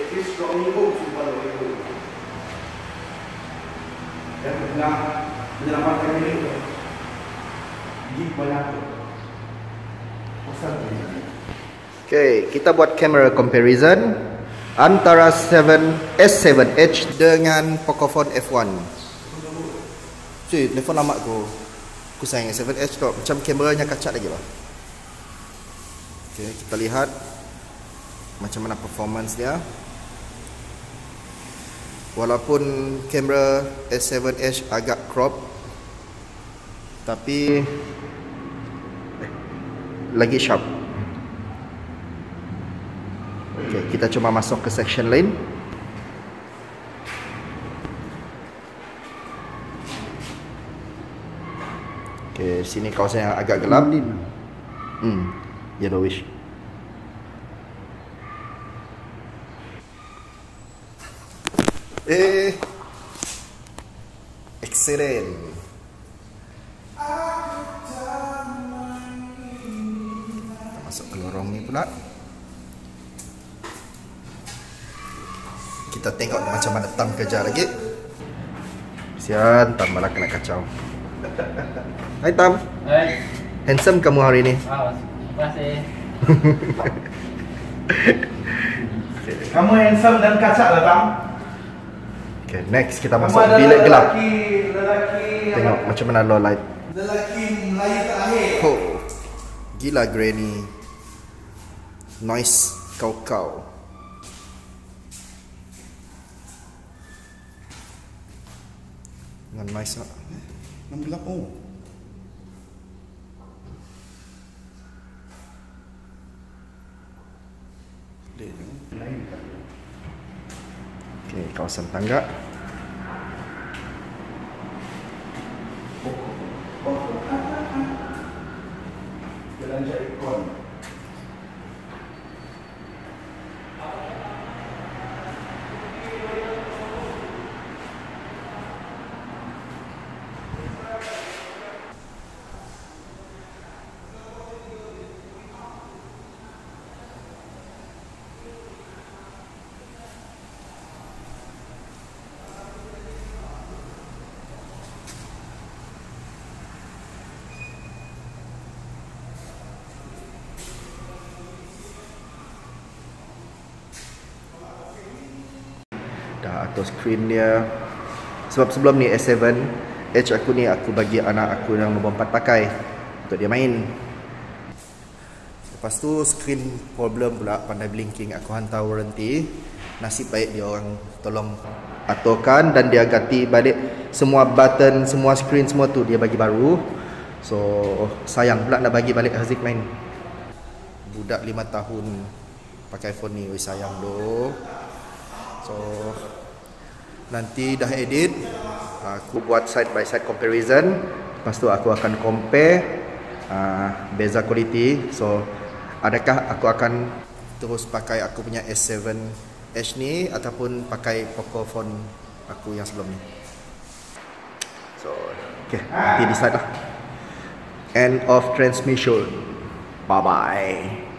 Jadi this stronghold sumpah Allah itu dan tengah menyelamatkan diri kita di Malaka Okay, kita buat camera comparison antara 7 S7H dengan Pocophone F1. Cuy, telefon lama aku. Aku sayang 7H tu macam kameranya kacat lagi lah. Okay, kita lihat macam mana performance dia. Walaupun kamera S7H agak crop tapi eh, lagi sharp. Okay, kita cuma masuk ke section lain. Okay, sini kawasan yang agak gelap. Hmm, yellowish. Eh, excellent. Kita masuk ke lorong ni pula. kita tengok macam mana Tam kerja lagi. Sian, Tam malah kena kacau. Hai Tam. Hai. Handsome kamu hari ni. Wow, terima kasih. Kamu handsome dan kacak lah, Tam. Okay, next kita masuk bilik gelap. Lelaki, lelaki Tengok apa? macam mana low light. Lelaki Melayu terakhir. Oh, gila granny. Noise kau-kau. Dengan noise nak. Enam gelap oh. Dia lain tak? Kawasan tangga. Jalan cari dah atas screen dia. Sebab sebelum ni S7 H aku ni aku bagi anak aku yang nombor 4 pakai untuk dia main. Lepas tu screen problem pula pandai blinking aku hantar warranty. Nasib baik dia orang tolong aturkan dan dia ganti balik semua button semua screen semua tu dia bagi baru. So sayang pula nak bagi balik Haziq main. Budak 5 tahun pakai phone ni oi sayang doh So nanti dah edit aku buat side by side comparison. Lepas tu aku akan compare uh, beza quality. So adakah aku akan terus pakai aku punya S7H ni ataupun pakai Pocophone aku yang sebelum ni? So okay nanti decide lah. End of transmission. Bye bye